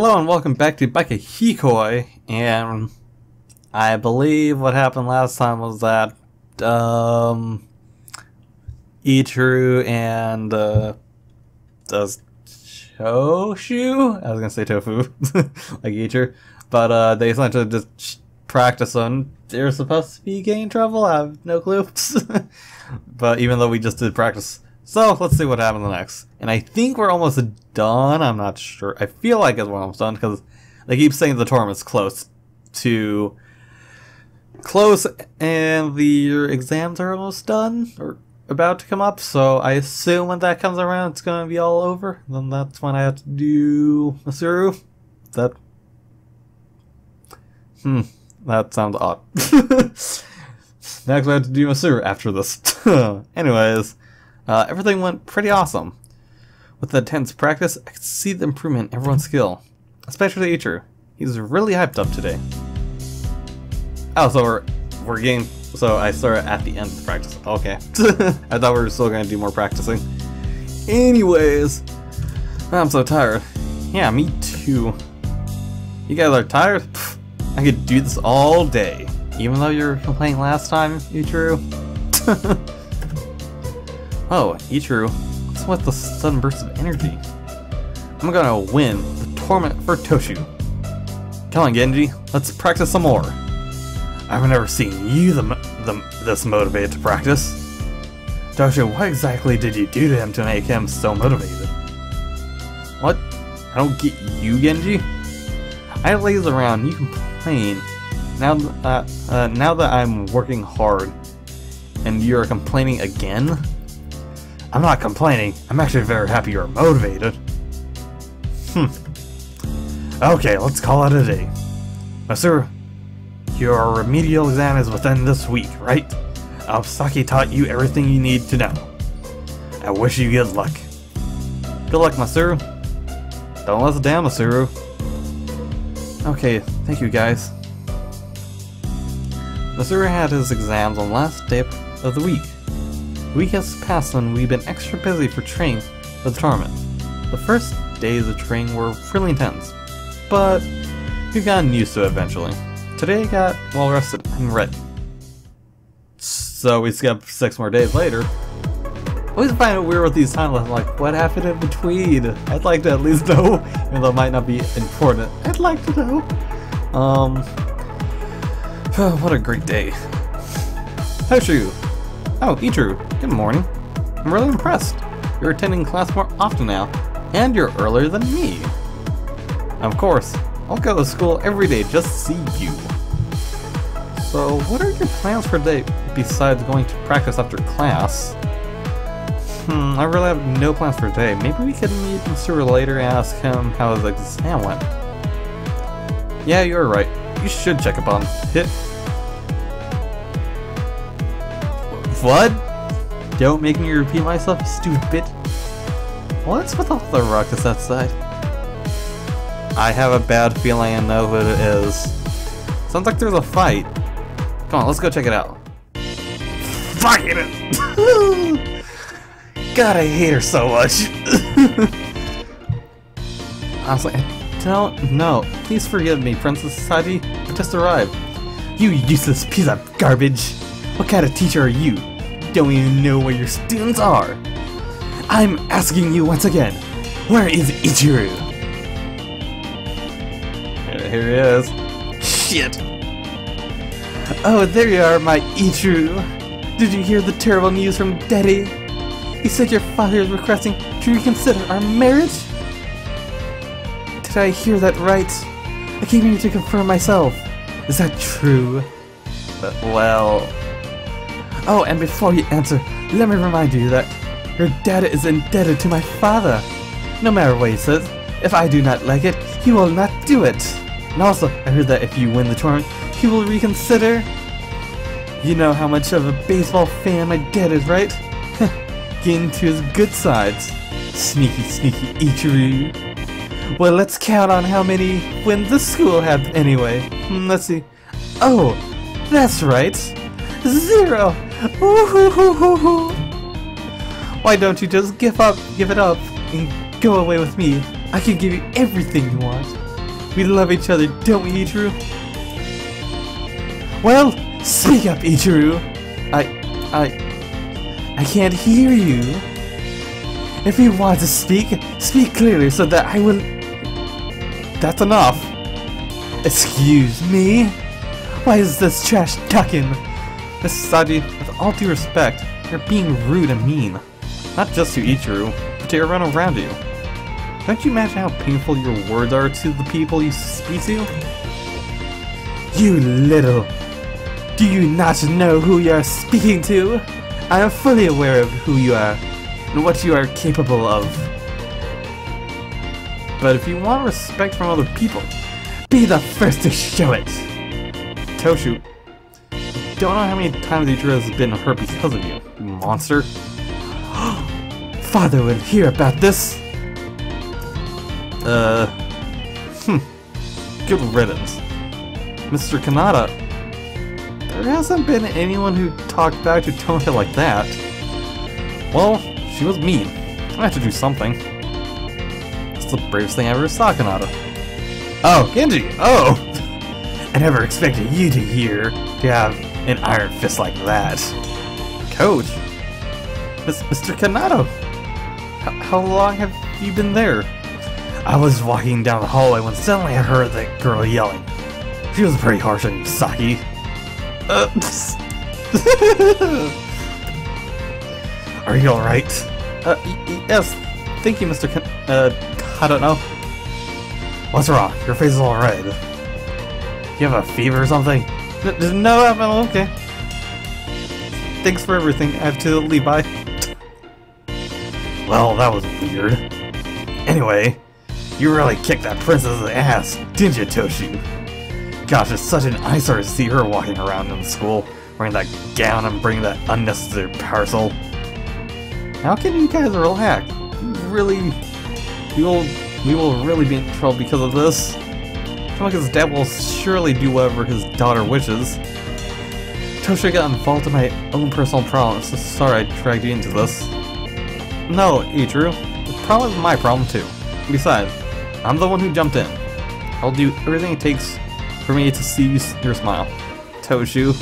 Hello and welcome back to Bacchikoi, and I believe what happened last time was that, um, Ichiru and, uh, does Choshu? I was gonna say tofu, like Ichiru, but, uh, they essentially just practice on, they're supposed to be getting trouble, I have no clue, but even though we just did practice so let's see what happens next. And I think we're almost done. I'm not sure. I feel like it's almost done because they keep saying the tournament's close to close and the exams are almost done or about to come up. So I assume when that comes around, it's going to be all over. Then that's when I have to do Masuru. That. Hmm. That sounds odd. Next, I have to do Masuru after this. Anyways. Uh, everything went pretty awesome. With the intense practice, I could see the improvement in everyone's skill. Especially Ichiru. He's really hyped up today. Oh, so we're, we're getting... So I started at the end of the practice. Okay. I thought we were still going to do more practicing. Anyways. I'm so tired. Yeah, me too. You guys are tired? Pfft, I could do this all day. Even though you were complaining last time, Ichiru. Oh, Ichiru, what's with the sudden burst of energy? I'm gonna win the tournament for Toshu. Come on, Genji, let's practice some more. I've never seen you the, the, this motivated to practice. Toshu, what exactly did you do to him to make him so motivated? What? I don't get you, Genji? I laze around, you complain. Now that, uh, now that I'm working hard, and you're complaining again? I'm not complaining. I'm actually very happy you're motivated. Hmm. Okay, let's call it a day. Masuru, your remedial exam is within this week, right? Aosaki taught you everything you need to know. I wish you good luck. Good luck, Masuru. Don't let us down, Masuru. Okay, thank you guys. Masuru had his exams on last day of the week. Week has passed and we've been extra busy for training for the tournament. The first days of training were really intense, but we've gotten used to it eventually. Today I got well rested and ready. So we skip six more days later. Always find it weird with these timelines, like, what happened in between? I'd like to at least know, even though it might not be important. I'd like to know. Um, what a great day. Toshu, Oh, Ichiru, good morning. I'm really impressed. You're attending class more often now, and you're earlier than me. Of course, I'll go to school every day just to see you. So, what are your plans for today besides going to practice after class? Hmm, I really have no plans for today. Maybe we could meet Mr. later and ask him how his exam went. Yeah, you're right. You should check up on Hit What? Don't make me repeat myself, stupid. What's with all the ruckus outside? I have a bad feeling I know who it is. Sounds like there's a fight. Come on, let's go check it out. Fuck it! God, I hate her so much. Honestly, I don't know. Please forgive me, Princess Society. I just arrived. You useless piece of garbage. What kind of teacher are you? Don't even know where your students are. I'm asking you once again, where is Ichiru? Here he is. Shit. Oh, there you are, my Ichiru. Did you hear the terrible news from Daddy? He said your father is requesting to reconsider our marriage? Did I hear that right? I came here to confirm myself. Is that true? But, well, Oh, and before you answer, let me remind you that your dad is indebted to my father. No matter what he says, if I do not like it, he will not do it. And also, I heard that if you win the tournament, he will reconsider. You know how much of a baseball fan my dad is, right? Getting to his good sides. Sneaky, sneaky Ichiru. Well, let's count on how many wins the school had anyway. Hmm, let's see. Oh, that's right. Zero! Why don't you just give up, give it up, and go away with me? I can give you everything you want. We love each other, don't we, Ichiru? Well, speak up, Ichiru. I... I... I can't hear you. If you want to speak, speak clearly so that I will... That's enough. Excuse me? Why is this trash talking? Miss Saji, with all due respect, you're being rude and mean. Not just to Ichiru, but to everyone around you. Don't you imagine how painful your words are to the people you speak to? You little... Do you not know who you are speaking to? I am fully aware of who you are and what you are capable of. But if you want respect from other people, be the first to show it! Toshu, don't know how many times Ichiru has been hurt because of you, you monster. Father will hear about this! Uh... Hmm. Good riddance. Mr. Kanata, there hasn't been anyone who talked back to Tomoka like that. Well, she was mean. I have to do something. It's the bravest thing I ever saw, Kanata. Oh, Genji! Oh! I never expected you to hear to have an iron fist like that. Coach? Mr. Kanata! how long have you been there? I was walking down the hallway when suddenly I heard that girl yelling. She was pretty harsh on Saki. Uh, Are you alright? Uh, yes. Thank you, Mr. Kan uh, I don't know. What's wrong? Your face is all red. You have a fever or something? N no, I'm okay. Thanks for everything. I have to leave. Bye. well, that was weird. Anyway, you really kicked that princess's ass, didn't you, Toshi? Gosh, it's such an eyesore to see her walking around in school, wearing that gown and bringing that unnecessary parcel. How can you guys relax? Really, we will, we will really be in trouble because of this. Tomoka's dad will surely do whatever his daughter wishes. Toshu got involved in my own personal problems, so sorry I dragged you into this. No, Ichiru, the problem is my problem too. Besides, I'm the one who jumped in. I'll do everything it takes for me to see your smile. Toshu.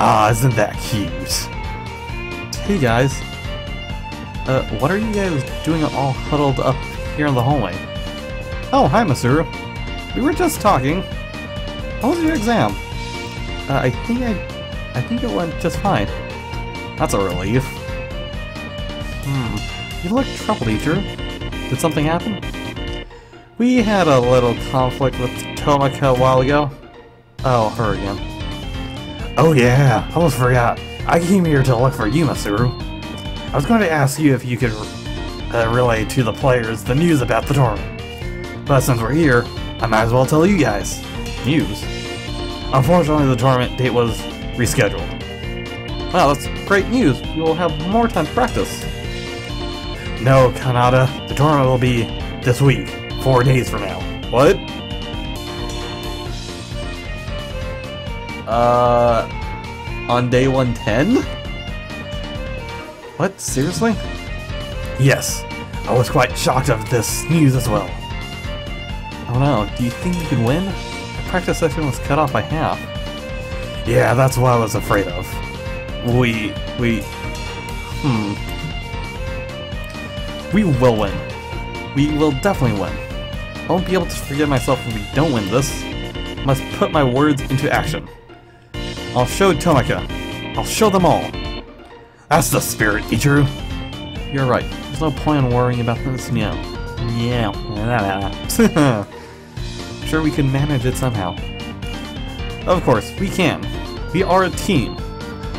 Ah, isn't that cute? Hey guys. Uh, what are you guys doing all huddled up here in the hallway? Oh, hi Masuru. We were just talking. How was your exam? Uh, I think I... I think it went just fine. That's a relief. Hmm. You look troubled, teacher. Did something happen? We had a little conflict with Tomoka a while ago. Oh, her again. Oh yeah, almost forgot. I came here to look for you, Masuru. I was going to ask you if you could uh, relay to the players the news about the tournament. But since we're here, I might as well tell you guys. News. Unfortunately, the tournament date was rescheduled. Wow, that's great news. You will have more time to practice. No, Kanata. The tournament will be this week. Four days from now. What? Uh, on day 110? What? Seriously? Yes, I was quite shocked of this news as well. Oh no, do you think we can win? The practice session was cut off by half. Yeah, that's what I was afraid of. We... we... Hmm. We will win. We will definitely win. I won't be able to forgive myself if we don't win this. I must put my words into action. I'll show Tomoka. I'll show them all. That's the spirit, Ichiru. You're right. There's no point in worrying about this now. Yeah. sure we can manage it somehow. Of course, we can. We are a team.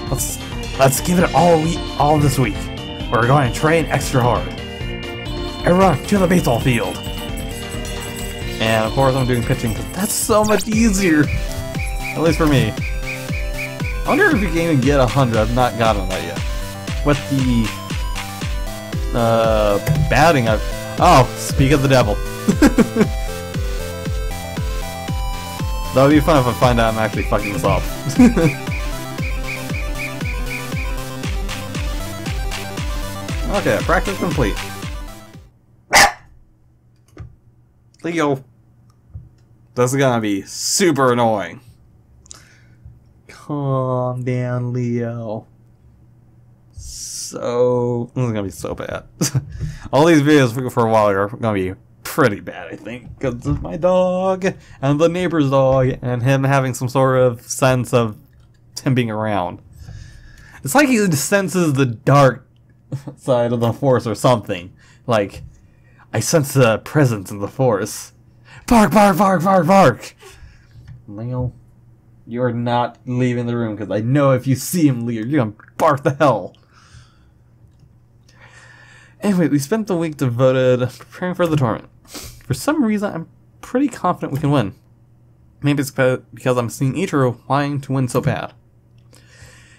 Let's let's give it all we all this week. We're going to train extra hard. Everyone to the baseball field. And of course I'm doing pitching because that's so much easier. At least for me. I wonder if you can even get a 100. I've not gotten that yet. With the uh, batting, I've... Oh, speak of the devil. that would be fun if I find out I'm actually fucking this up. okay, practice complete. Leo. This is gonna be super annoying. Calm down, Leo. So this is gonna be so bad. All these videos for a while are gonna be pretty bad, I think, because of my dog and the neighbor's dog and him having some sort of sense of him being around. It's like he senses the dark side of the force or something. Like, I sense a presence in the force. Bark, bark, bark, bark, bark! Leo, you're not leaving the room because I know if you see him leave, you're gonna bark the hell. Anyway, we spent the week devoted preparing for the tournament. For some reason, I'm pretty confident we can win. Maybe it's because I'm seeing Ichiro wanting to win so bad.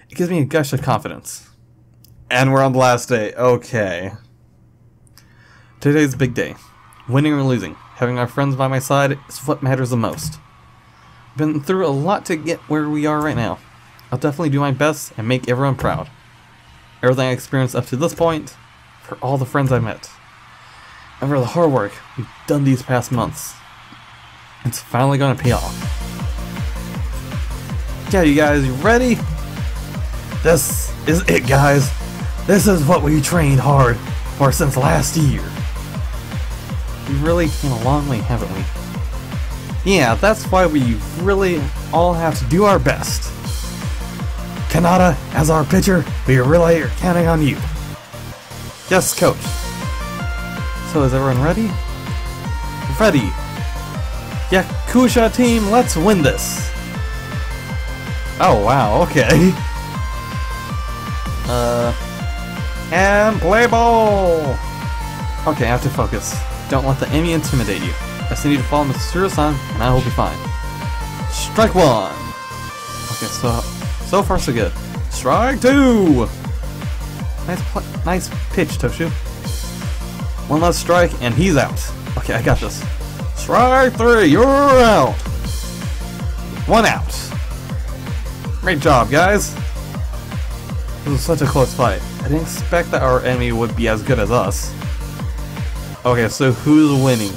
It gives me a gush of confidence. And we're on the last day. Okay. Today's big day. Winning or losing, having our friends by my side is what matters the most. I've been through a lot to get where we are right now. I'll definitely do my best and make everyone proud. Everything I experienced up to this point, for all the friends I met, and for the hard work we've done these past months. It's finally gonna pay off. Yeah, you guys, you ready? This is it, guys. This is what we trained hard for since last year. We really came a long way, haven't we? Yeah, that's why we really all have to do our best. Kanata, as our pitcher, we really are counting on you. Yes, coach. So is everyone ready? Ready. Yakusha team, let's win this. Oh wow, okay. Uh, and play ball! Okay, I have to focus. Don't let the enemy intimidate you. I just need to follow Mr. San, and I will be fine. Strike one! Okay, so so far so good. Strike two! Nice, nice pitch, Toshu. One last strike, and he's out. Okay, I got this. Strike three, you're out! One out. Great job, guys. This was such a close fight. I didn't expect that our enemy would be as good as us. Okay, so who's winning?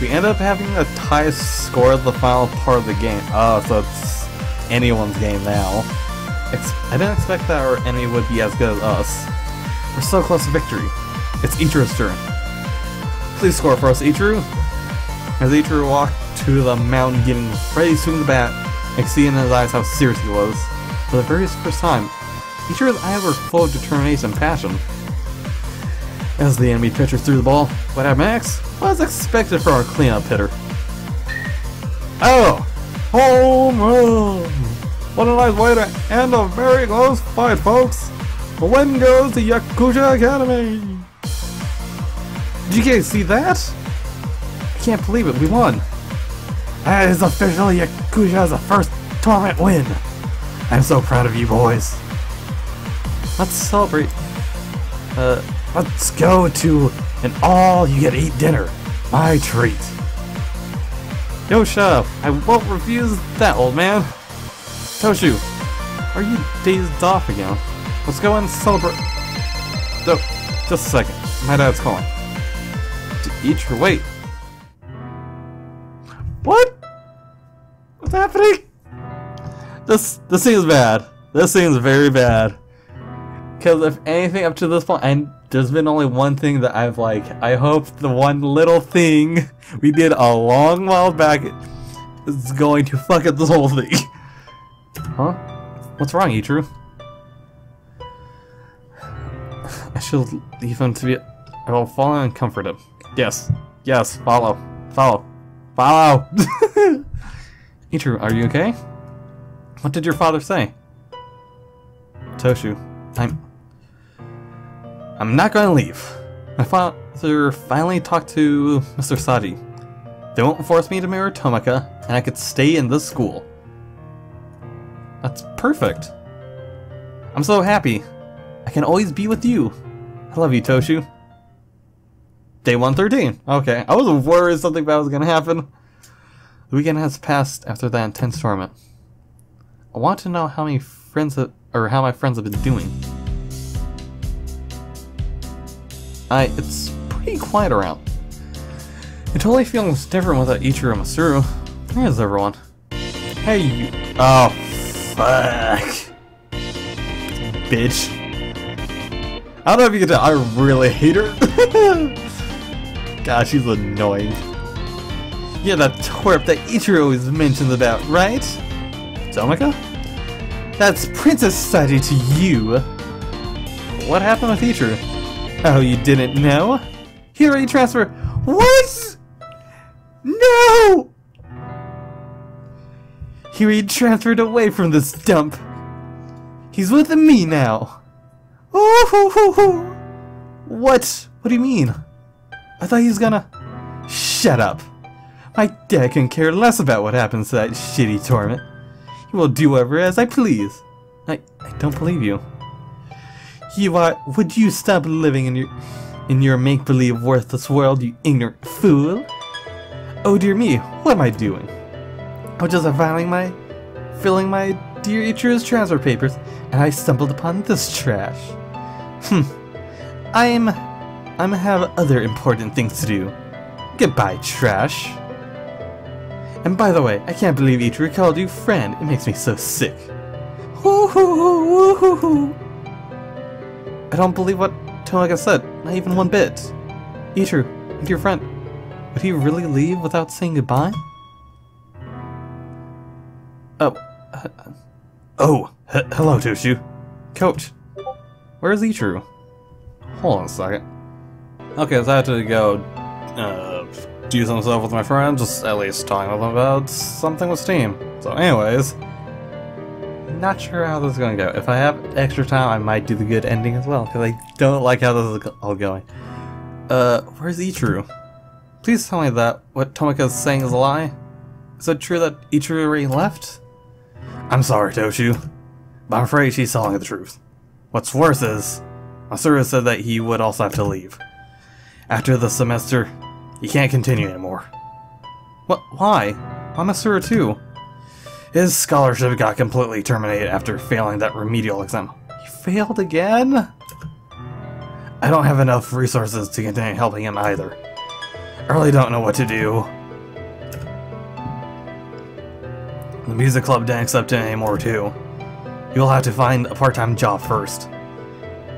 We end up having a tie score at the final part of the game. Oh, so it's anyone's game now. I didn't expect that our enemy would be as good as us. We're so close to victory. It's Ichiro's turn. Please score for us, Ichiro. As Ichiro walked to the mountain getting ready to swing the bat, I see in his eyes how serious he was. For the very first time, Ichiro's eyes were full of determination and passion. As the enemy pitcher threw the ball, what happened next was expected for our cleanup hitter. Oh! Home run! What a nice way to end a very close fight, folks! The win goes to Yakusha Academy! Did you guys see that? I can't believe it, we won! That is officially Yakusha's first tournament win! I'm so proud of you boys! Let's celebrate. Uh, let's go to an all-you-can-eat dinner. My treat. Yo, shut. I won't refuse that, old man. Toshu, are you dazed off again? Let's go and celebrate. No, just a second. My dad's calling. Eat your weight. What? What's happening? This this seems bad. This seems very bad. Because if anything up to this point, and there's been only one thing that I've like, I hope the one little thing we did a long while back is going to fuck up this whole thing. Huh? What's wrong, Ichiro? I should leave him to be. I will follow and comfort him. Yes. Yes. Follow. Follow. Follow! Ichiro, are you okay? What did your father say? Toshu, I'm... I'm not gonna leave. My father finally talked to Mr. Saji. They won't force me to marry Tomoka, and I could stay in this school. That's perfect. I'm so happy. I can always be with you. I love you, Toshu. Day 113. Okay, I was worried something bad was gonna happen. The weekend has passed after that intense tournament. I want to know how many friends have, or how my friends have been doing. I it's pretty quiet around. It totally feels different without Ichiro and Matsuru. Here's everyone. Hey, you. Oh, fuck. Bitch. I don't know if you can tell, I really hate her. God, she's annoying. Yeah, that twerp that Ichiro always mentions about, right? Tomoka? That's Princess Society to you. What happened with Ichiro? Oh, you didn't know? Hero transfer. What? No! He transferred away from this dump. He's with me now. Ooh, what? What do you mean? I thought he was gonna... Shut up. My dad can care less about what happens to that shitty torment. He will do whatever as I please. I, I don't believe you. You are... Would you stop living in your... In your make-believe worthless world, you ignorant fool? Oh dear me, what am I doing? I was just filing my... filling my dear Ichiro's transfer papers, and I stumbled upon this trash. Hmm. I'm... I'm have other important things to do. Goodbye, trash. And by the way, I can't believe Ichiro called you friend. It makes me so sick. I don't believe what Tomoka said, not even one bit. Ichiro, your friend, would he really leave without saying goodbye? Oh, uh, oh, hello, Toshu. Coach, where's Ichiro? Hold on a second. Okay, so I have to go uh, do some stuff with my friends, just at least talking with them about something with Steam. So anyways, not sure how this is going to go. If I have extra time, I might do the good ending as well, because I don't like how this is all going. Uh, where's Ichiru? Please tell me that what Tomoka is saying is a lie. Is it true that Ichiru already left? I'm sorry, Toshu, but I'm afraid she's telling the truth. What's worse is, Masura said that he would also have to leave. After the semester, he can't continue anymore. What? Why? I'm a Masura too? His scholarship got completely terminated after failing that remedial exam. He failed again? I don't have enough resources to continue helping him either. I really don't know what to do. The music club didn't accept him anymore too. You'll have to find a part-time job first.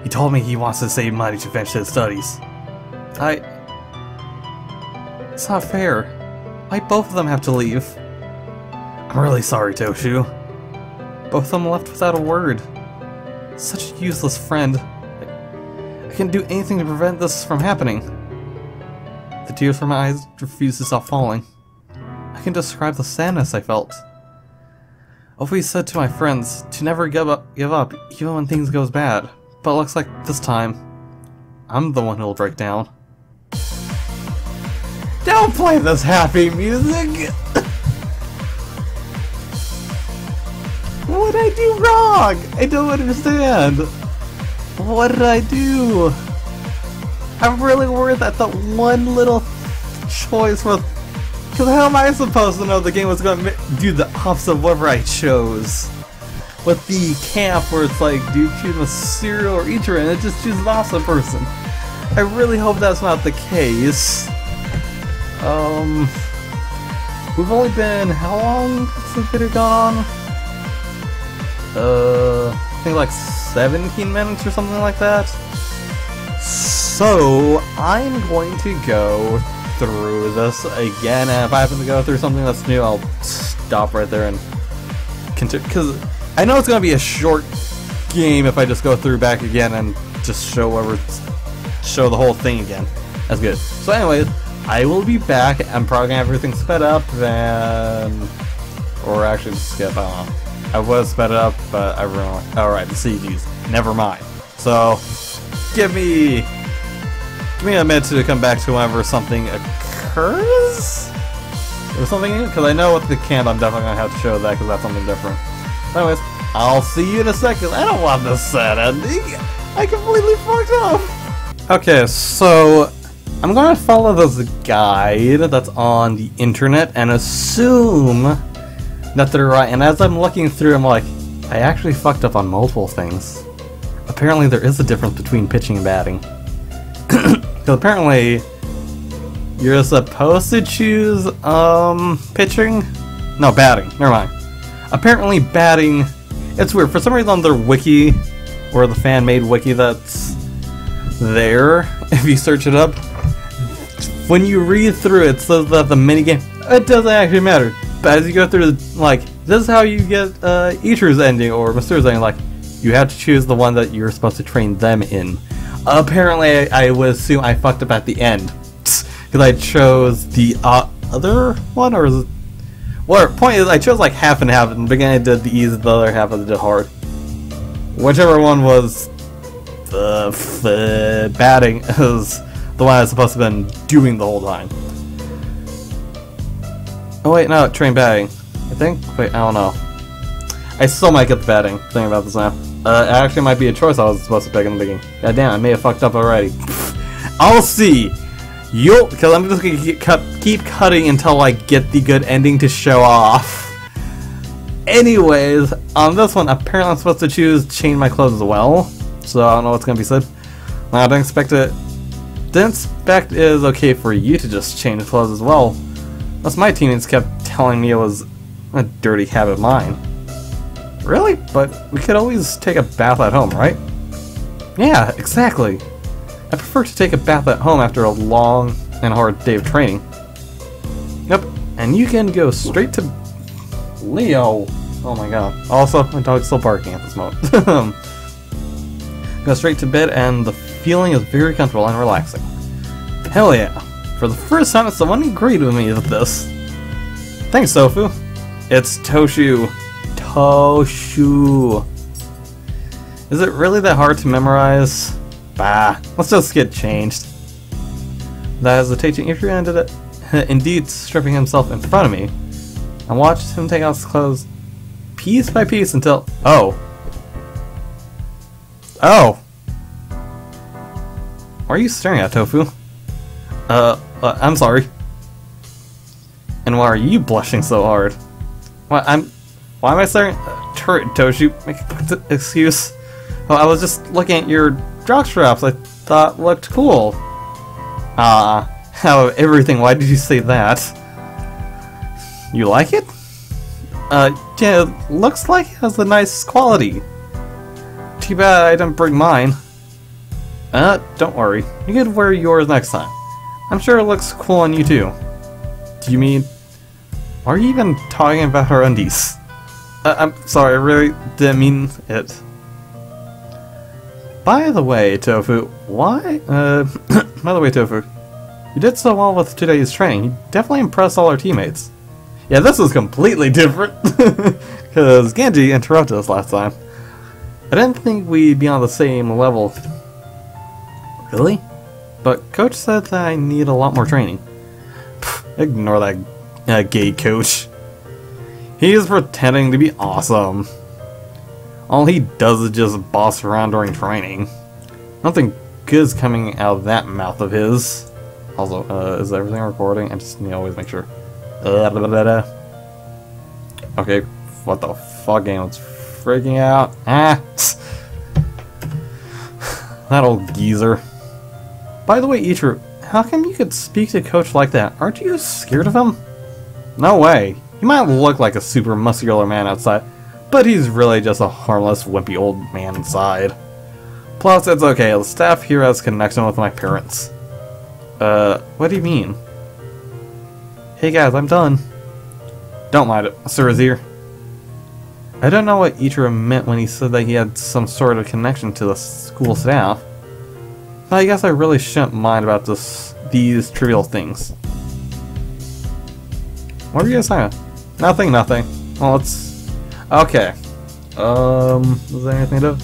He told me he wants to save money to finish his studies. I... It's not fair. Why both of them have to leave? I'm really sorry, Toshu. Both of them left without a word. Such a useless friend. I can't do anything to prevent this from happening. The tears from my eyes refuse to stop falling. I can describe the sadness I felt. Always said to my friends to never give up, give up even when things goes bad, but looks like this time, I'm the one who'll break down. Don't play this happy music! What did I do wrong? I don't understand. What did I do? I'm really worried that the one little choice was... Because how am I supposed to know the game was going to do the opposite of whatever I chose? With the camp where it's like, do you choose a cereal or eater and it just chooses the opposite person. I really hope that's not the case. Um... We've only been... how long since video gone? uh, I think like 17 minutes or something like that. So, I'm going to go through this again, and if I happen to go through something that's new, I'll stop right there and continue. Because I know it's going to be a short game if I just go through back again and just show whatever, show the whole thing again. That's good. So anyways, I will be back. I'm probably to have everything sped up, and... Or actually skip, I don't know. I was sped up, but I really alright, the CGs. Never mind. So give me give me a minute to come back to whenever something occurs? Or something because I know with the camp I'm definitely gonna have to show that because that's something different. Anyways, I'll see you in a second. I don't want this sad ending. I completely fucked up. Okay, so I'm gonna follow this guide that's on the internet and assume that they're right. And as I'm looking through, I'm like, I actually fucked up on multiple things. Apparently, there is a difference between pitching and batting. Because apparently, you're supposed to choose, um, pitching? No, batting. Never mind. Apparently batting, it's weird. For some reason on their wiki, or the fan-made wiki that's there, if you search it up, when you read through it, it says that the minigame, it doesn't actually matter. But as you go through, like, this is how you get uh, Ichiru's ending or Masuru's ending, like, you have to choose the one that you're supposed to train them in. Apparently, I, I would assume I fucked up at the end. Because I chose the uh, other one, or is it... Well, point is, I chose like half and half. In the beginning, I did the easy, the other half I did hard. Whichever one was the uh, batting is the one I was supposed to have been doing the whole time. Oh wait, no, train batting. I think. Wait, I don't know. I still might get the batting. Thinking about this now. Uh, it actually might be a choice I was supposed to pick in the beginning. God damn, I may have fucked up already. I'll see. You'll, because I'm just gonna keep, keep cutting until I get the good ending to show off. Anyways, on this one, apparently I'm supposed to choose change my clothes as well. So I don't know what's gonna be said. I didn't expect it. Expect it is okay for you to just change clothes as well. That's my teammates kept telling me it was a dirty habit of mine. Really? But we could always take a bath at home, right? Yeah, exactly. I prefer to take a bath at home after a long and hard day of training. Yep, and you can go straight to Leo. Oh my god. Also, my dog's still barking at this moment. go straight to bed and the feeling is very comfortable and relaxing. Hell yeah. For the first time someone agreed with me with this. Thanks, Tofu. It's Toshu. Toshu. Is it really that hard to memorize? Bah, let's just get changed. That hesitation, if you ended it, indeed stripping himself in front of me, I watched him take off his clothes piece by piece until. Oh. Oh! Why are you staring at, Tofu? Uh, uh, I'm sorry. And why are you blushing so hard? Why, I'm. Why am I staring? Uh, turret, Toshu, make excuse. Well, I was just looking at your jock straps I thought looked cool. Ah, uh, how everything, why did you say that? You like it? Uh, yeah, it looks like it has a nice quality. Too bad I didn't bring mine. Uh, don't worry. You could wear yours next time. I'm sure it looks cool on you too. Do you mean... Are you even talking about her undies? Uh, I'm sorry, I really didn't mean it. By the way, Tofu, why? Uh, by the way, Tofu, you did so well with today's training. You definitely impressed all our teammates. Yeah, this was completely different, because Genji interrupted us last time. I didn't think we'd be on the same level. Really? But Coach said that I need a lot more training. Ignore that gay coach. He is pretending to be awesome. All he does is just boss around during training. Nothing good is coming out of that mouth of his. Also, uh, is everything recording? I just need to always make sure. Okay, what the fuck game? It's freaking out. Ah! that old geezer. By the way, Ichiru, how come you could speak to Coach like that? Aren't you scared of him? No way. He might look like a super muscular man outside, but he's really just a harmless, wimpy old man inside. Plus, it's okay, the staff here has connection with my parents. Uh, what do you mean? Hey guys, I'm done. Don't mind it, Sir here. I don't know what Ichiro meant when he said that he had some sort of connection to the school staff. I guess I really shouldn't mind about this these trivial things. What are you guys saying? Nothing, nothing. Well, let's... Okay. Um, is there anything to...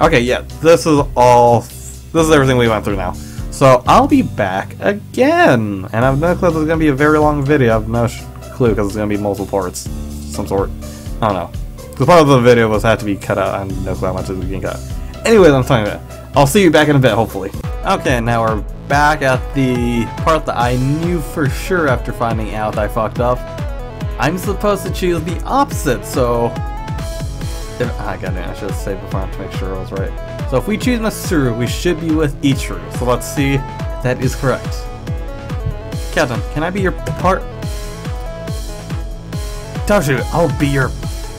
Okay, yeah, this is all... This is everything we went through now. So, I'll be back again! And I've no clue this is going to be a very long video. I've no clue because it's going to be multiple parts. Some sort. I don't know. Because part of the video was had to be cut out. I have no clue how much it is being cut. Anyways, I'm talking about I'll see you back in a bit, hopefully. Okay, now we're back at the part that I knew for sure after finding out I fucked up. I'm supposed to choose the opposite, so... If, ah, goddamn, I should have saved before to make sure I was right. So if we choose Masuru, we should be with Ichiru. So let's see if that is correct. Captain, can I be your part? Toshu, I'll be your...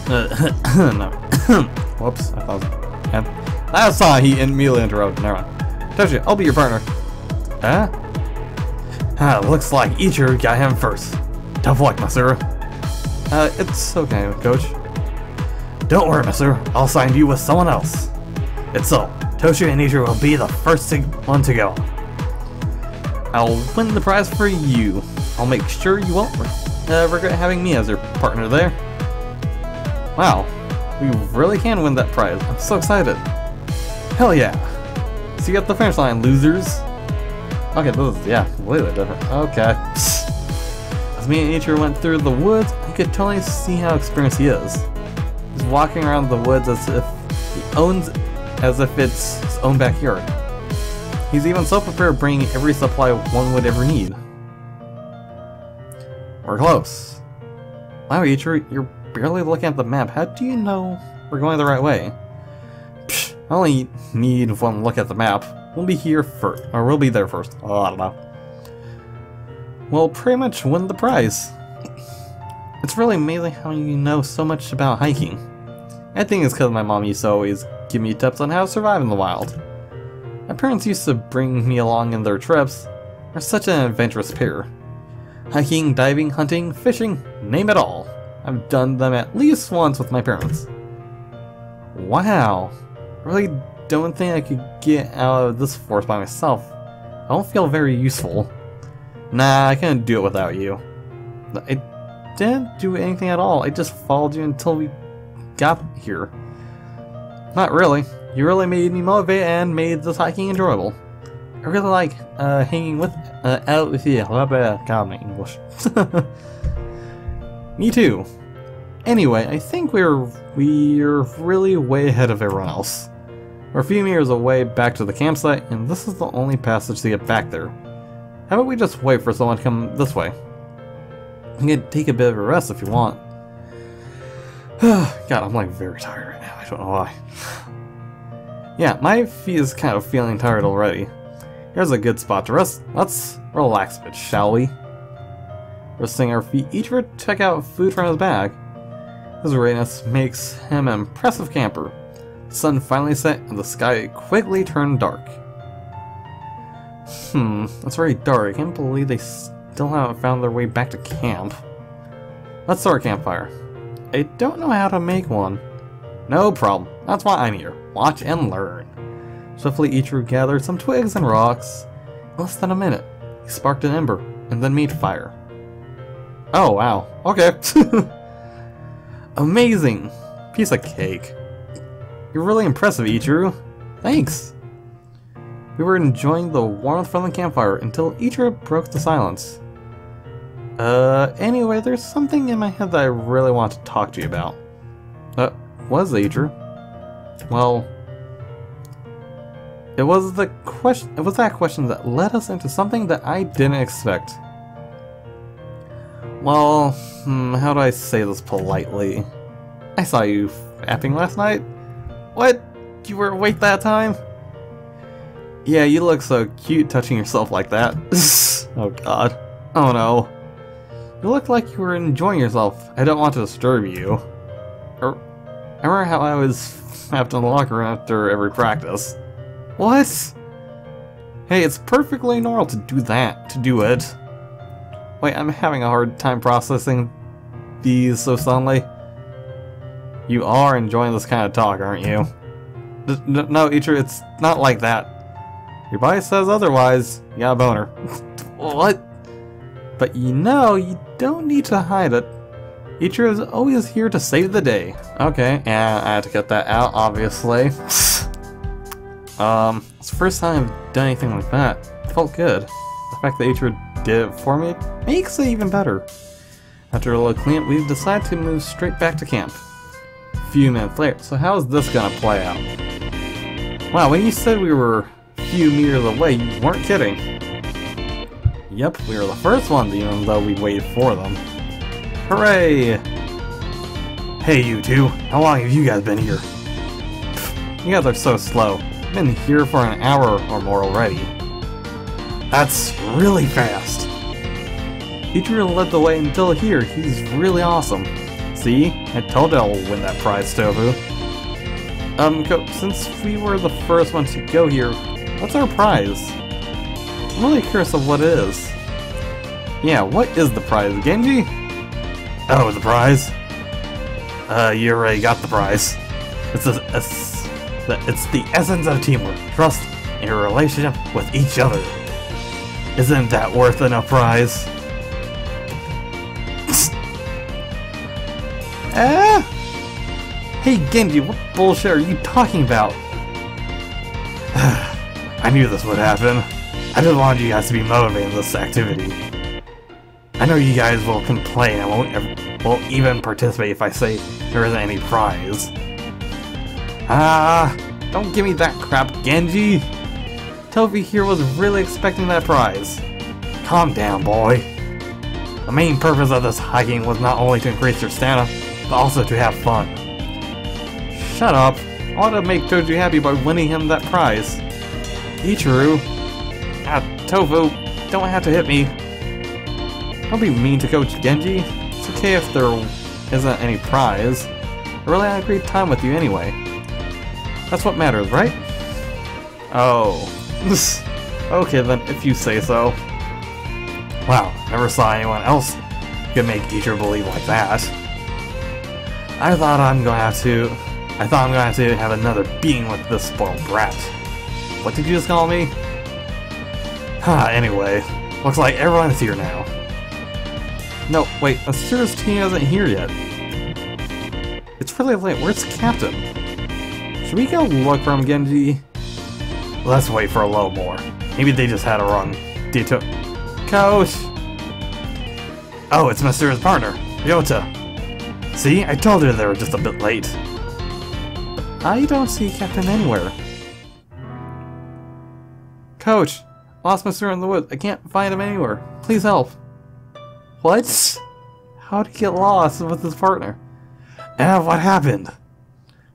Uh, no. Whoops, I thought... Yeah. I saw he immediately interrupted. Never mind. Toshu, I'll be your partner. Huh? Ah, looks like Ichiru got him first. Tough luck, Masuru. Uh, it's okay, coach. Don't worry, Masuru. I'll sign you with someone else. It's so. Toshi and Ichiru will be the first one to go. I'll win the prize for you. I'll make sure you won't uh, regret having me as your partner there. Wow, we really can win that prize. I'm so excited. Hell yeah. See you at the finish line, losers. Okay, this is, yeah, completely different. Okay. As me and Ichiru went through the woods, I could totally see how experienced he is. He's walking around the woods as if he owns as if it's his own backyard. He's even so prepared bringing every supply one would ever need. We're close. Wow, Ichiru, you're barely looking at the map. How do you know we're going the right way? I only need one look at the map. We'll be here first, or we'll be there first. Oh, I don't know. We'll pretty much win the prize. It's really amazing how you know so much about hiking. I think it's because my mom used to always give me tips on how to survive in the wild. My parents used to bring me along in their trips. They're such an adventurous pair. Hiking, diving, hunting, fishing, name it all. I've done them at least once with my parents. Wow. I really don't think I could get out of this forest by myself. I don't feel very useful. Nah, I couldn't do it without you. I didn't do anything at all. I just followed you until we got here. Not really. You really made me motivated and made this hiking enjoyable. I really like uh, hanging with uh, out with you. God, my English. me too. Anyway, I think we're we're really way ahead of everyone else. We're a few meters away back to the campsite, and this is the only passage to get back there. How about we just wait for someone to come this way? You can take a bit of a rest if you want. God, I'm like very tired right now. I don't know why. yeah, my feet is kind of feeling tired already. Here's a good spot to rest. Let's relax a bit, shall we? Resting our feet, each would check out food from his bag. His readiness makes him an impressive camper. The sun finally set and the sky quickly turned dark. Hmm, it's very dark. I can't believe they still haven't found their way back to camp. Let's start a campfire. I don't know how to make one. No problem. That's why I'm here. Watch and learn. Swiftly Ichiru gathered some twigs and rocks. In less than a minute, he sparked an ember and then made fire. Oh, wow. Okay. Amazing. Piece of cake. You're really impressive, Ichiru. Thanks. We were enjoying the warmth from the campfire until Ichiru broke the silence. Uh, anyway, there's something in my head that I really want to talk to you about. Uh, it, Ichiru? Well, it was the question. It was that question that led us into something that I didn't expect. Well, hmm, how do I say this politely? I saw you fapping last night. What? You were awake that time? Yeah, you look so cute touching yourself like that. oh god. Oh no. You look like you were enjoying yourself. I don't want to disturb you. Er, I remember how I was in the locker room after every practice? What? Hey, it's perfectly normal to do that, to do it. Wait, I'm having a hard time processing these so suddenly. You are enjoying this kind of talk, aren't you? no, Ichiru, it's not like that. Your body says otherwise. You got a boner. what? But you know, you don't need to hide it. Ichiru is always here to save the day. Okay, yeah, I had to get that out, obviously. um, it's the first time I've done anything like that. It felt good. The fact that Ichiru did it for me makes it even better. After a little cleanup, we've decided to move straight back to camp few minutes later. So how is this gonna play out? Wow, when you said we were a few meters away, you weren't kidding. Yep, we were the first ones even though we waited for them. Hooray! Hey you two, how long have you guys been here? You guys are so slow. Been here for an hour or more already. That's really fast. Ichiro led the way until here. He's really awesome. See? I told you I'll win that prize, Tofu. Um, since we were the first ones to go here, what's our prize? I'm really curious of what it is. Yeah, what is the prize, Genji? Oh, the prize? Uh, you already got the prize. It's, a, it's, it's the essence of teamwork, trust, and your relationship with each other. Isn't that worth enough prize? Ah! Hey Genji, what bullshit are you talking about? I knew this would happen. I just wanted you guys to be motivated in this activity. I know you guys will complain and won't, ever, won't even participate if I say there isn't any prize. Ah, don't give me that crap, Genji! Tofu here was really expecting that prize. Calm down, boy. The main purpose of this hiking was not only to increase your stamina, but also to have fun. Shut up. I want to make Toji happy by winning him that prize. Ichiru. Ah, Tofu, don't have to hit me. Don't be mean to Coach Genji. It's okay if there isn't any prize. I really had a great time with you anyway. That's what matters, right? Oh. okay then, if you say so. Wow, never saw anyone else could make Ichiro believe like that. I thought I'm gonna have to... I thought I'm gonna have to have another being with this spoiled brat. What did you just call me? Huh, anyway. Looks like everyone's here now. No, wait, Asura's team isn't here yet. It's really late. Where's Captain? Should we go look for him, Genji? Let's wait for a little more. Maybe they just had a wrong detail. Coach! Oh, it's Masaru's partner, Ryota. See, I told her they were just a bit late. I don't see Captain anywhere. Coach, lost my sir in the woods. I can't find him anywhere. Please help. What? How'd he get lost with his partner? And what happened?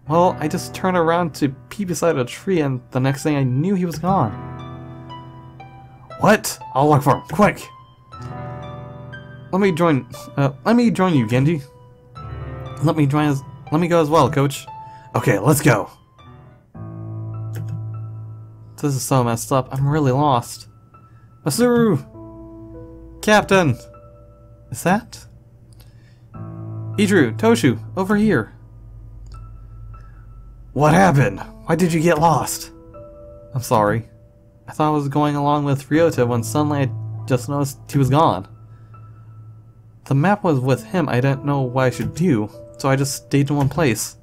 Well, I just turned around to pee beside a tree and the next thing I knew he was gone. What? I'll look for him, quick! Let me join, uh, let me join you, Genji. Let me join as, let me go as well, coach. Okay, let's go. This is so messed up, I'm really lost. Masaru! Captain! Is that? Ichiru, Toshu, over here. What happened? Why did you get lost? I'm sorry. I thought I was going along with Ryota when suddenly I just noticed he was gone. The map was with him, I didn't know what I should do, so I just stayed in one place.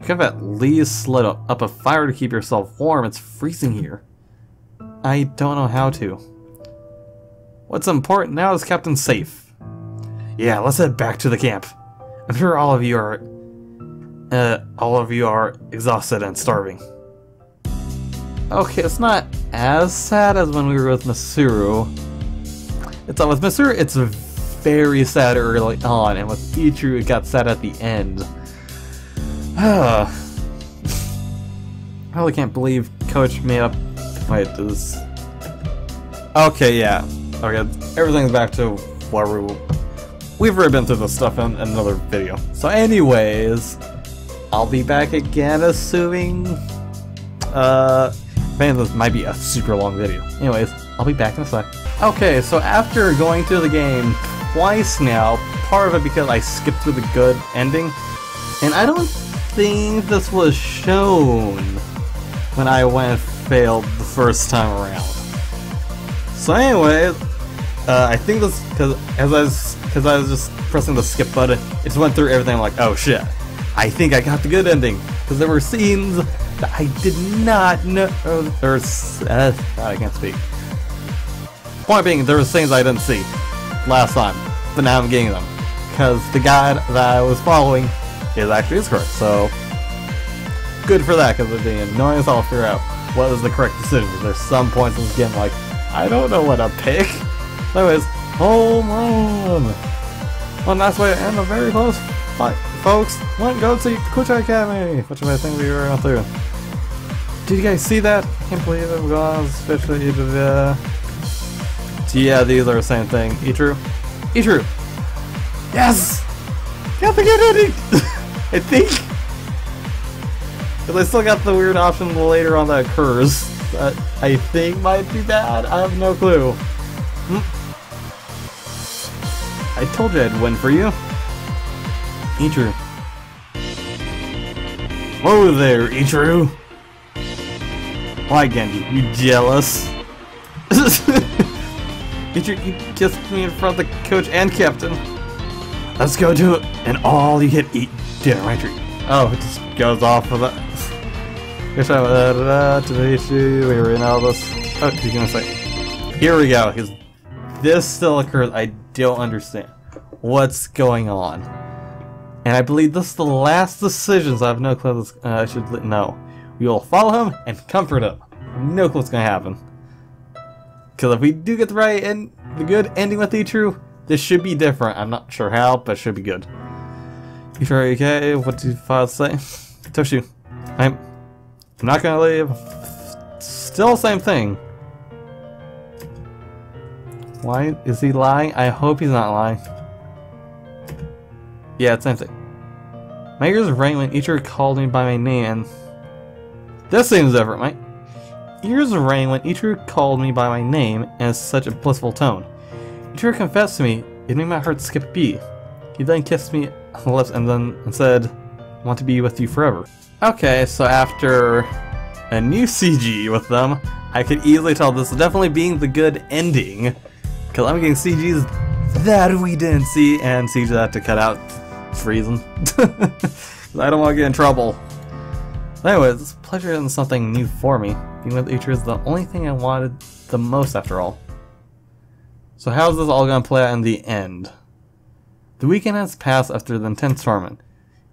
You could have at least lit up a fire to keep yourself warm, it's freezing here. I don't know how to. What's important now is Captain safe. Yeah, let's head back to the camp. I'm sure all of you are... Uh, all of you are exhausted and starving. Okay, it's not as sad as when we were with Masaru. It's not with Masaru, it's very sad early on, and with Ichiro, it got sad at the end. I really can't believe Coach made up. Wait, this. Okay, yeah. Okay, everything's back to where we. We've already been through this stuff in another video. So, anyways, I'll be back again, assuming. Uh, man, this might be a super long video. Anyways, I'll be back in a sec. Okay, so after going through the game twice now, part of it because I skipped through the good ending, and I don't think this was shown when I went and failed the first time around. So anyway, uh, I think this because as I was because I was just pressing the skip button, it just went through everything. I'm like, oh shit, I think I got the good ending because there were scenes that I did not know. Or uh, I can't speak. Point being, there were scenes I didn't see last time, but now I'm getting them because the guide that I was following is actually is correct. So good for that because of the annoying I'll figure out what is the correct decision. There's some points in this game like I don't know what to pick. Anyways, home run. Well, that's why end a very close fight, folks. Went go to Kucha Academy, which I think we were going through. Did you guys see that? I can't believe it was especially the Yeah, these are the same thing. Ichiru? Ichiru! Yes! The good ending! I think. Because I still got the weird option later on that occurs. That I think might be bad. I have no clue. Hmm. I told you I'd win for you. Ichiru. Whoa there, Ichiru! Why, Genji? You jealous? Ichiru, you kissed me in front of the coach and captain. Let's go do it, and all you get eat dinner, right? Oh, it just goes off of that. Uh, today's issue. We were in all this. Oh, he's gonna say. Here we go. Because this still occurs. I don't understand what's going on, and I believe this is the last decisions. I have no clue. This, uh, I should know. We will follow him and comfort him. No clue what's gonna happen. Because if we do get the right and the good ending with Ichiru, this should be different. I'm not sure how, but it should be good. You sure okay? What do files say? Toshu, I'm, I'm not gonna leave. Still same thing. Why is he lying? I hope he's not lying. Yeah, it's same thing. My ears rang when Ichiru called me by my name. This seems different, my ears rang when Ichiru called me by my name in such a blissful tone. Ichiru confessed to me, it made my heart skip a beat. He then kissed me on the lips and then and said, I want to be with you forever. Okay, so after a new CG with them, I could easily tell this is definitely being the good ending. Because I'm getting CGs that we didn't see, and CGs that to cut out for reason. I don't want to get in trouble. Anyways, it's a pleasure and something new for me. Being with Ichiru is the only thing I wanted the most after all. So how's this all gonna play out in the end? The weekend has passed after the intense tournament.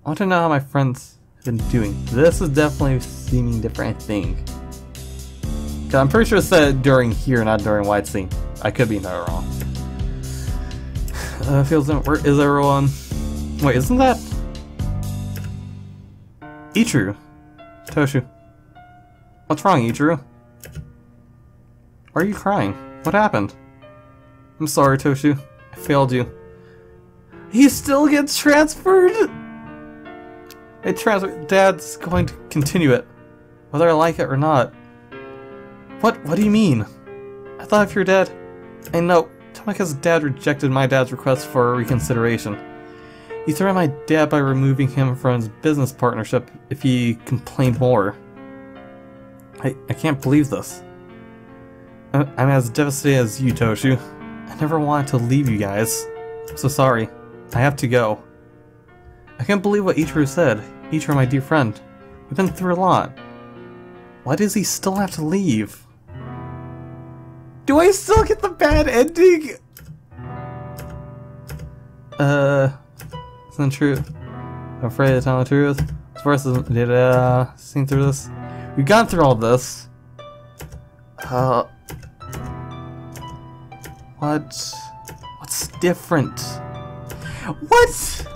I want to know how my friends have been doing. This is definitely seeming different, I think. Cause I'm pretty sure it said during here, not during White Scene. I could be no wrong. Uh, feels like, where is everyone? Wait, isn't that Ichiru? Toshu. What's wrong, Ichiru? Why are you crying? What happened? I'm sorry, Toshu. I failed you. He still gets transferred? It transfer Dad's going to continue it. Whether I like it or not. What what do you mean? I thought if you're dead. I know. Tomoka's dad rejected my dad's request for reconsideration. He threatened my dad by removing him from his business partnership if he complained more. I, I can't believe this. I'm as devastated as you, Toshu. I never wanted to leave you guys. I'm so sorry. I have to go. I can't believe what Ichiru said. Ichiru, my dear friend. We've been through a lot. Why does he still have to leave? Do I still get the bad ending? Uh, isn't true. I'm afraid to tell the truth. As far as did uh seen through this, we've gone through all this. Uh, what? What's different? What?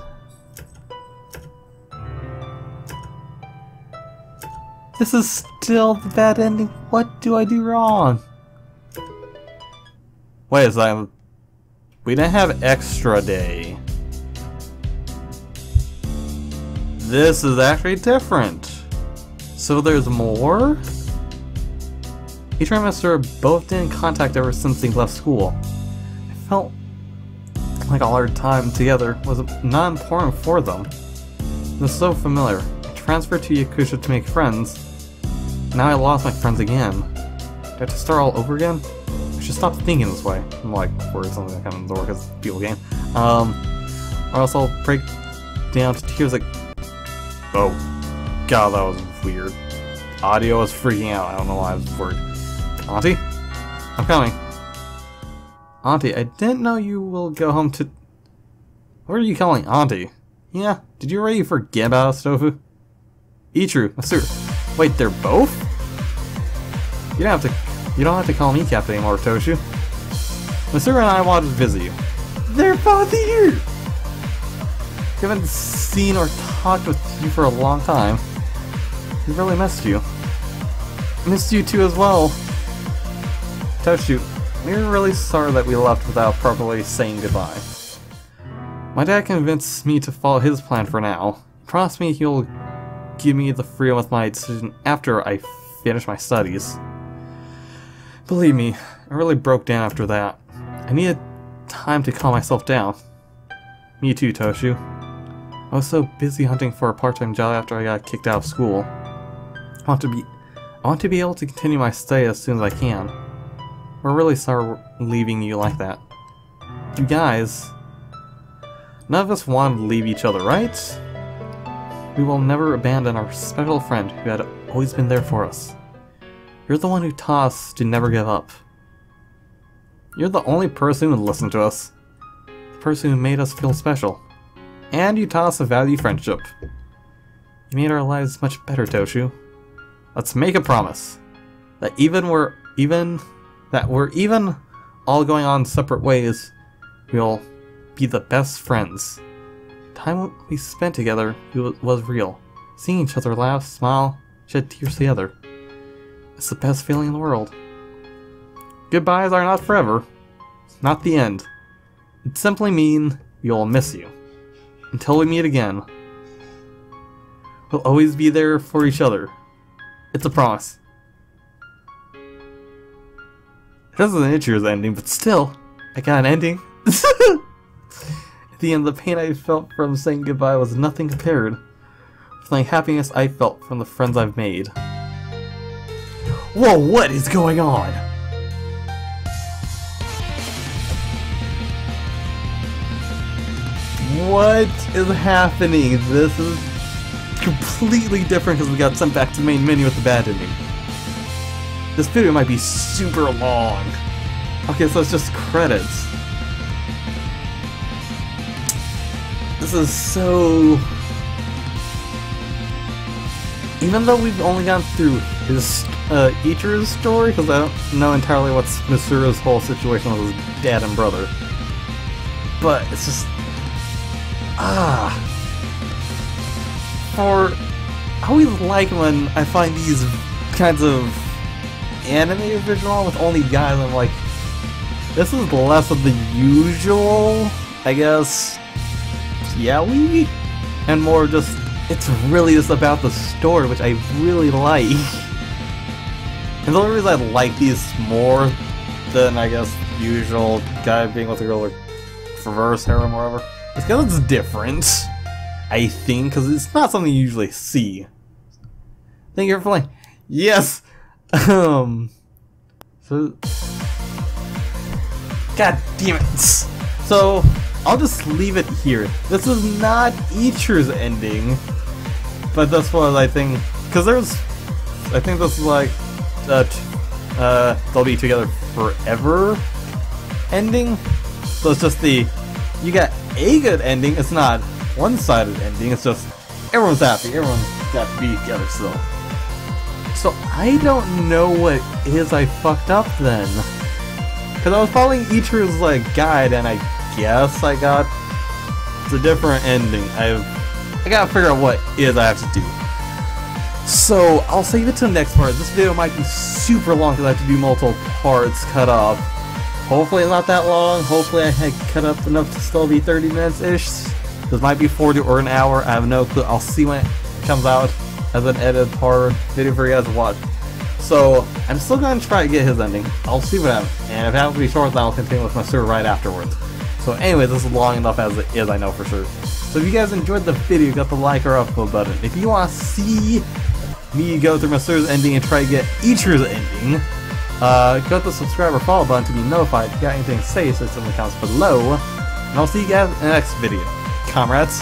This is still the bad ending. What do I do wrong? Wait a second. We didn't have extra day. This is actually different. So there's more? Each and Master both didn't contact ever since they left school. I felt like all our time together was not important for them. It was so familiar. I transferred to Yakusha to make friends. Now I lost my friends again. Do I have to start all over again? I should stop thinking this way. I'm like, for something that kind of work as people game. Um, or else I'll break down to tears like... Oh. God, that was weird. Audio was freaking out. I don't know why I was worried. Auntie? I'm coming. Auntie, I didn't know you will go home to... What are you calling Auntie? Yeah, did you already forget about us, Tofu? Ichiru, Masaru. Wait, they're both? You don't have to... You don't have to call me Captain anymore, Toshu. Masaru and I wanted to visit you. They're both here! Haven't seen or talked with you for a long time. We really missed you. Missed you too as well. Toshu, we're really sorry that we left without properly saying goodbye. My dad convinced me to follow his plan for now. He promised me he'll give me the freedom with my decision after I finish my studies. Believe me, I really broke down after that. I needed time to calm myself down. Me too, Toshu. I was so busy hunting for a part-time job after I got kicked out of school. I want to be I want to be able to continue my stay as soon as I can. We're really sorry leaving you like that. You guys, none of us wanted to leave each other, right? We will never abandon our special friend who had always been there for us. You're the one who taught us to never give up. You're the only person who listened to us. The person who made us feel special. And you taught us to value friendship. You made our lives much better, Toshu. Let's make a promise that even we're even that we're even all going on separate ways, we'll be the best friends. Time we spent together was real. Seeing each other laugh, smile, shed tears together. It's the best feeling in the world. Goodbyes are not forever. It's not the end. It simply mean we will miss you. Until we meet again. We'll always be there for each other. It's a promise. This is an Ichiro's ending, but still, I got an ending. At the end, the pain I felt from saying goodbye was nothing compared with the happiness I felt from the friends I've made. Whoa, what is going on? What is happening? This is completely different because we got sent back to the main menu with the bad ending. This video might be super long. Okay, so it's just credits. This is so... Even though we've only gone through his uh, Ichiro's story, because I don't know entirely what's Misuru's whole situation with his dad and brother. But it's just... Ah for I always like when I find these kinds of anime visual with only guys. I'm like, this is less of the usual, I guess, yaoi, and more just it's really just about the story, which I really like. And the only reason I like these more than I guess usual guy being with a girl like reverse harem or whatever, is because it's different. I think, because it's not something you usually see. Thank you for playing. Yes! Um. So. God damn it! So, I'll just leave it here. This is not Ichiro's ending, but this was, I think, because there's, I think this is like, uh, uh, they'll be together forever ending. So it's just the, you got a good ending, it's not one-sided ending. It's just everyone's happy. Everyone's got to be together still. So I don't know what is I fucked up then. Because I was following Ichiro's like guide, and I guess I got a different ending. I've I gotta figure out what is I have to do. So I'll save it to the next part. This video might be super long because I have to do multiple parts cut up. Hopefully not that long. Hopefully I had cut up enough to still be 30 minutes ish. This might be 40 or an hour, I have no clue. I'll see when it comes out as an edited part video for you guys to watch. So, I'm still going to try to get his ending. I'll see what happens. And if it happens to be short, then I'll continue with my Mitsuru right afterwards. So anyway, this is long enough as it is, I know for sure. So if you guys enjoyed the video, got the like or upvote button. If you want to see me go through my Mitsuru's ending and try to get Ichiro's ending, uh, to the subscribe or follow button to be notified. If you got anything to say, so it's in the comments below. And I'll see you guys in the next video comrades.